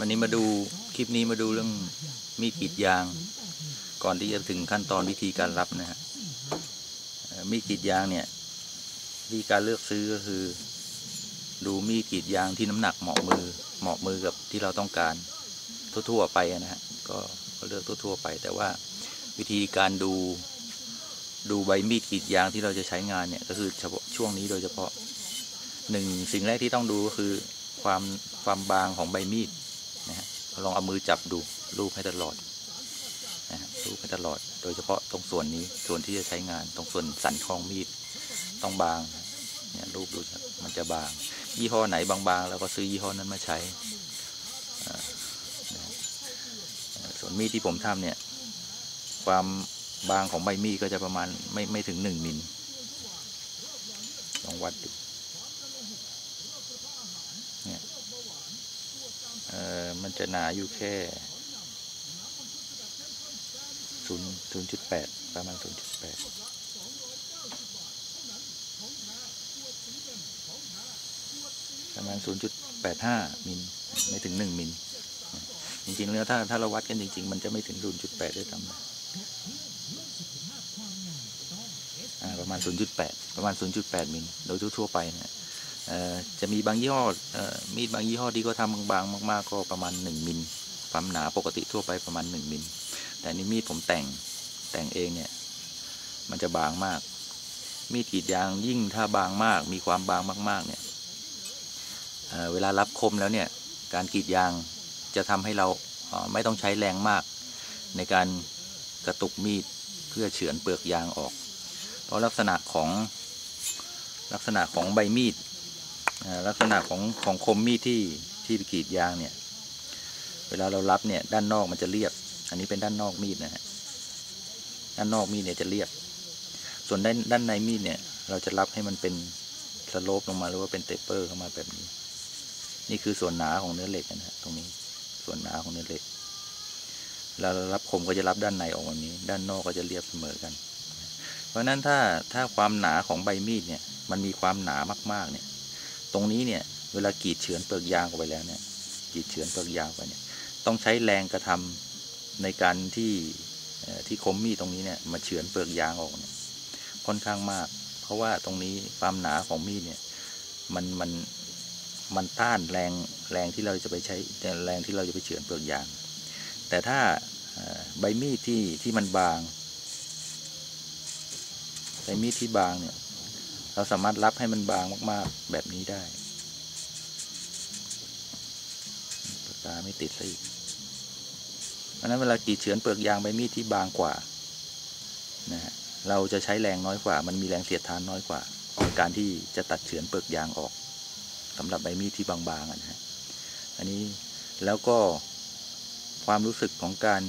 วันนี้มาดูคลิปนี้มาดูเรื่องมีดกรีดยาง ก่อนที่จะถึงขั้นตอนวิธีการรับนะฮะมีดกรีดยางเนี่ยวิธีการเลือกซื้อก็คือ ดูมีดกรีดยางที่น้ำหนักเหมาะมือเหมาะมือกับที่เราต้องการทั่วๆไปนะฮะก็ก็เลือกทั่วๆไป แต่ว่าวิธีการดูดูใบมีดกรีดยางที่เราจะใช้งานเนี่ยก็คือเฉพาะช่วงนี้โดยเฉพาะหนึ่งสิ่งแรกที่ต้องดูก็คือความความบางของใบมีด นะฮะลองเอามือจับดูรูปให้ตลอดนะฮะรูปให้ตลอด โดยเฉพาะตรงส่วนนี้ส่วนที่จะใช้งานตรงส่วนสันคองมีดต้องบางเนี่ยรูปดูมันจะบาง ยี่ห้อไหนบางๆ แล้วก็ซื้อยี่ห้อนั้นมาใช้นะส่วนมีดที่ผมทำเนี่ย ความบางของใบมีดก็จะประมาณไม่ไม่ถึงหนึ่งมิลลองวัดดูเนี่ยเออ มันจะหนาอยู่แค่ศูนย์ศูนย์จุดแปดประมาณศูนย์จุดแปดประมาณศูนย์จุดแปดห้ามิลไม่ถึงหนึ่งมิลจริงๆแล้วถ้าถ้าเราวัดกันจริง ๆ มันจะไม่ถึงศูนย์จุดแปดด้วยซ้ำไปอ่าประมาณ0.8ประมาณ0.8มิลโดยทั่วๆไปนะเอ่อ จะมีบางยี่ห้อมีดบางยี่ห้อที่ก็ทำบางๆมาก ๆ ก็ประมาณ 1มิลความหนาปกติทั่วไปประมาณ 1มิลแต่นี่มีดผมแต่งแต่งเองเนี่ยมันจะบางมาก มีดกรีดยางยิ่งถ้าบางมาก มีความบางมาก ๆ เนี่ยเเวลารับคมแล้วเนี่ยการกรีดยางจะทำให้เราเไม่ต้องใช้แรงมาก ในการกระตุกมีดเพื่อเฉือนเปลือกยางออก เพราะลักษณะของลักษณะของใบมีด ลักษณะของของคมมีดที่ที่ไปกรีดยางเนี่ย เวลาเราลับเนี่ยด้านนอกมันจะเรียบ อันนี้เป็นด้านนอกมีดนะฮะ ด้านนอกมีดเนี่ยจะเรียบ ส่วนด้านด้านในมีดเนี่ย เราจะลับให้มันเป็น slope ลงมาหรือว่าเป็น taper เข้ามาแบบนี้ นี่คือส่วนหนาของเนื้อเหล็กนะฮะตรงนี้ ส่วนหนาของเนื้อเหล็กเรารับคมก็จะรับด้านในออกแบบนี้ ด้านนอกก็จะเรียบเสมอกัน เพราะฉะนั้นถ้าถ้าความหนาของใบมีดเนี่ย มันมีความหนามากๆเนี่ย ตรงนี้เนี่ยเวลากรีดเฉือนเปลือกยางออกไปแล้วเนี่ยกรีดเฉือนเปลือกยางไปเนี่ยต้องใช้แรงกระทำในการที่ที่คมมีดตรงนี้เนี่ยมาเฉือนเปลือกยางออกเนี่ยค่อนข้างมาก เพราะว่าตรงนี้ความหนาของมีดเนี่ยมันมันมันต้านแรงแรงที่เราจะไปใช้แรงที่เราจะไปเฉือนเปลือกยาง แต่ถ้าใบมีดที่ที่มันบางใช้มีดที่บางเนี่ย เราสามารถรับให้มันบางมาก ๆ แบบนี้ได้ปากกาไม่ติดซะอีกเพราะฉะนั้นเวลากรีดเฉือนเปลือกยางใบมีดที่บางกว่านะฮะเราจะใช้แรงน้อยกว่า มันมีแรงเสียดทานน้อยกว่าในการที่จะตัดเฉือนเปลือกยางออกสำหรับใบมีดที่บางๆอะนะฮะอันนี้แล้วก็ความรู้สึกของการ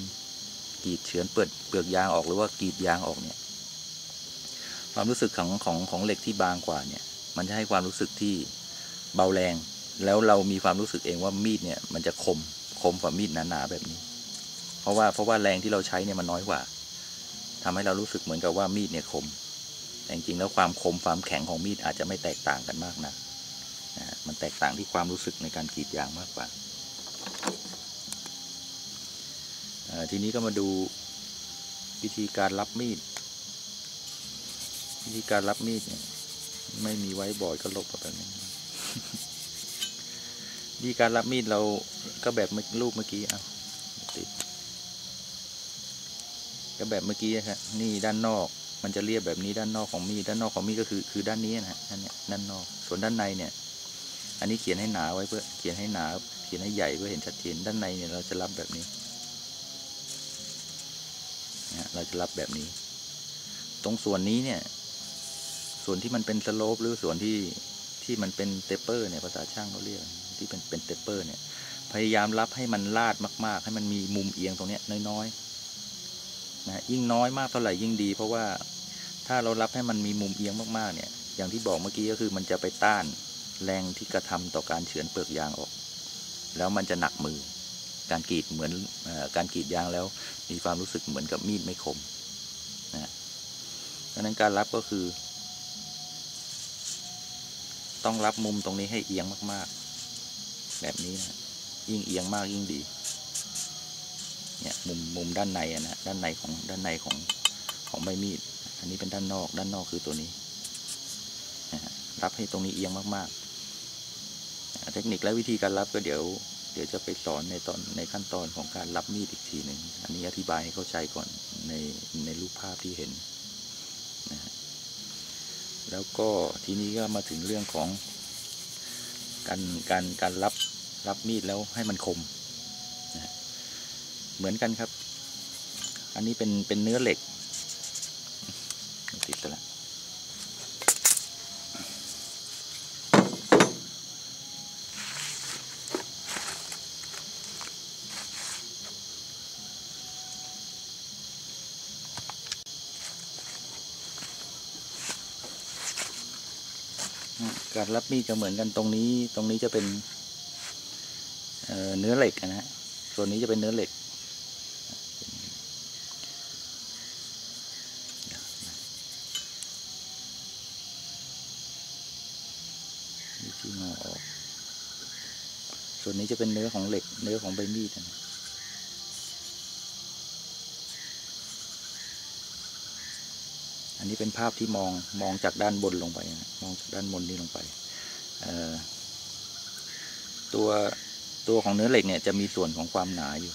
กรีดเฉือนเปลือกเปลือกยางออกหรือว่ากรีดยางออกเนี่ย ความรู้สึกของของของเหล็กที่บางกว่าเนี่ย มันจะให้ความรู้สึกที่เบาแรง แล้วเรามีความรู้สึกเองว่ามีดเนี่ย มันจะคมคมกว่ามีดหนาๆแบบนี้ เพราะว่าเพราะว่าแรงที่เราใช้เนี่ยมันน้อยกว่าทำให้เรารู้สึกเหมือนกับว่ามีดเนี่ยคม แต่จริงๆแล้วความคมความแข็งของมีดอาจจะไม่แตกต่างกันมากนะนะมันแตกต่างที่ความรู้สึกในการกรีดยางมากกว่าทีนี้ก็มาดูวิธีการรับมีด วิธีการรับมีดเนี่ยไม่มีไว้บอร์ดก็ลบแบบนี้วิธีการรับมีดเราก็แบบเมื่อรูปเมื่อกี้อะติดก็แบบเมื่อกี้นะครับนี่ด้านนอก มันจะเรียบแบบนี้ด้านนอกของมีดด้านนอกของมีดก็คือคือด้านนี้นะฮะด้านเนี้ยด้านนอก ส่วนด้านในเนี่ย อันนี้เขียนให้หนาไว้เพื่อเขียนให้หนา เขียนให้ใหญ่เพื่อเห็นชัดเจนด้านในเนี่ยเราจะรับแบบนี้นะเราจะรับแบบนี้ ตรงส่วนนี้เนี่ย ส่วนที่มันเป็น slope หรือส่วนที่ที่มันเป็น taper เนี่ยภาษาช่างเขาเรียกที่เป็นเป็น taper เนี่ยพยายามลับให้มันลาดมาก ๆ ให้มันมีมุมเอียงตรงเนี้ยน้อยๆนะฮะยิ่งน้อยมากเท่าไหร่ยิ่งดี เพราะว่าถ้าเราลับให้มันมีมุมเอียงมากๆเนี่ยอย่างที่บอกเมื่อกี้ก็คือมันจะไปต้านแรงที่กระทำต่อการเฉือนเปลือกยางออก แล้วมันจะหนักมือ การกรีดเหมือนการกรีดยางแล้ว มีความรู้สึกเหมือนกับมีดไม่คมนะฮะดังนั้นการรับก็คือ ต้องรับมุมตรงนี้ให้เอียงมากๆ แบบนี้นะยิ่งเอียงมากยิ่งดี เนี่ยมุมมุมด้านในอะนะด้านในของด้านในของของใบมีด อันนี้เป็นด้านนอกด้านนอกคือตัวนี้นะฮะรับให้ตรงนี้เอียงมากๆ เทคนิคและวิธีการรับก็เดี๋ยว เดี๋ยวจะไปสอนในตอนในขั้นตอนของการรับมีดอีกทีหนึ่ง อันนี้อธิบายให้เข้าใจก่อนในในรูปภาพที่เห็นนะฮะ แล้วก็ทีนี้ก็มาถึงเรื่องของการการการรับรับมีดแล้วให้มันคมนะเหมือนกันครับ อันนี้เป็นเป็นเนื้อเหล็กไม่ติดกันละ การรับมีดจะเหมือนกันตรงนี้ ตรงนี้จะเป็นเเนื้อเหล็กนะฮะส่วนนี้จะเป็นเนื้อเหล็กวิธีงอออก ส่วนนี้จะเป็นเนื้อของเหล็ก เนื้อของใบมีดนะ นนี้เป็นภาพที่มองมองจากด้านบนลงไปนะมองจากด้านบนนี้ลงไปตัวตัวของเนื้อเหล็กเนี่ยจะมีส่วนของความหนาอยู่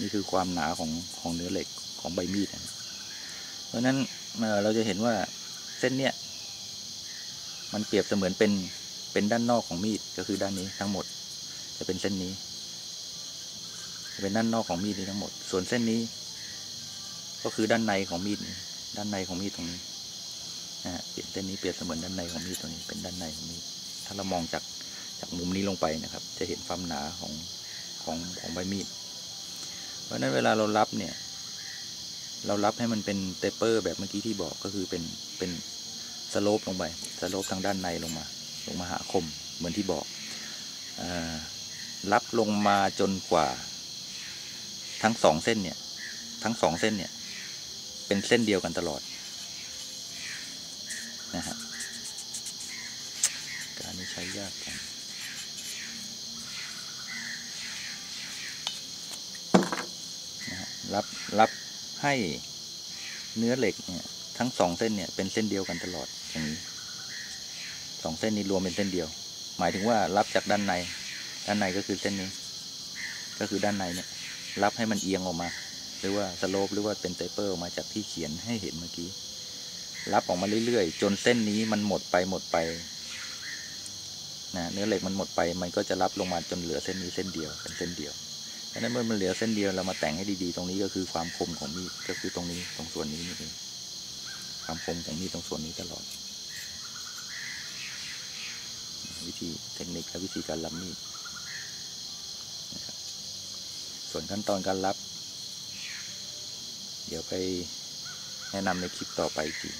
นี่คือความหนาของของเนื้อเหล็กของใบมีดนะเพราะนั้นเเราจะเห็นว่าเส้นเนี้ยมันเปรียบเสมือนเป็นเป็นด้านนอกของมีดก็คือด้านนี้ทั้งหมด จะเป็นเส้นนี้เป็นด้านนอกของมีดนี้ทั้งหมด ส่วนเส้นนี้ ก็คือด้านในของมีดนี้ ด้านในของมีดตรงนี้นะฮะเปลี่ยนเส้นนี้เปรียบเสมือนด้านในของมีดตรงนี้เป็นด้านในของมีดถ้าเรามองจากจากมุมนี้ลงไปนะครับ จะเห็นความหนาของของของใบมีด เพราะนั้นเวลาเรารับเนี่ย เรารับให้มันเป็นเตเปอร์แบบเมื่อกี้ที่บอกก็คือเป็นเป็นสโลปลงไปสโลปทางด้านในลงมา ลงมาหาคมเหมือนที่บอกอรับลงมาจนกว่า ทั้งสองเส้นเนี่ย ทั้งสองเส้นเนี่ย เป็นเส้นเดียวกันตลอดนะฮะการนี้ใช้ยากจังนะฮะรับรับให้เนื้อเหล็กเนี่ยทั้งสองเส้นเนี่ยเป็นเส้นเดียวกันตลอดอย่างนี้สองเส้นนี้รวมเป็นเส้นเดียว หมายถึงว่ารับจากด้านใน ด้านในก็คือเส้นนี้ ก็คือด้านในเนี่ย ลับให้มันเอียงออกมา หรือว่า slope หรือว่าเป็น taper ออกมาจากที่เขียนให้เห็นเมื่อกี้ลับออกมาเรื่อยๆ จนเส้นนี้มันหมดไปหมดไปนะเนื้อเหล็กมันหมดไป มันก็จะลับลงมาจนเหลือเส้นนี้เส้นเดียวเป็นเส้นเดียวดังนั้นเมื่อมันเหลือเส้นเดียวเรามาแต่งให้ดีๆ ตรงนี้ก็คือความคมของมีดก็คือตรงนี้ตรงส่วนนี้นี่เองความคมของมีดตรงส่วนนี้ตลอด วิธีเทคนิคและวิธีการรับมีดส่วนขั้นตอนการรับ เดี๋ยวไปแนะนำในคลิปต่อไปจริง